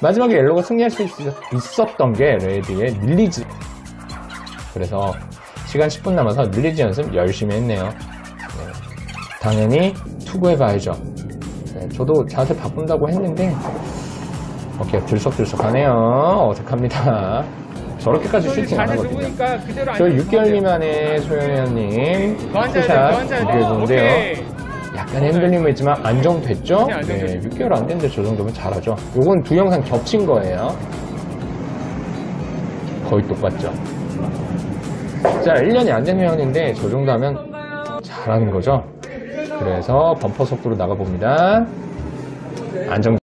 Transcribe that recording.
마지막에 옐로가 승리할 수 있, 었던 게 레드의 release. 그래서 시간 10분 남아서 release 연습 열심히 했네요. 네. 당연히 투구해봐야죠. 네, 저도 자세 바꾼다고 했는데 어깨가 들썩들썩하네요. 어색합니다. 저렇게까지 슈팅 안 하거든요. 저 앉아서 6개월 돼요. 미만의 소영현님 더 앉아야 돼, 더 투샷 앉아야 돼. 비교해 보는데요. 약간 흔들림은 있지만 안정됐죠? 네, 안정됐죠. 네, 6개월 안 됐는데 저 정도면 잘하죠. 요건 두 영상 겹친 거예요. 거의 똑같죠. 자, 1년이 안 된 회원인데 저 정도 하면 잘하는 거죠. 그래서 범퍼 속도로 나가봅니다. 안정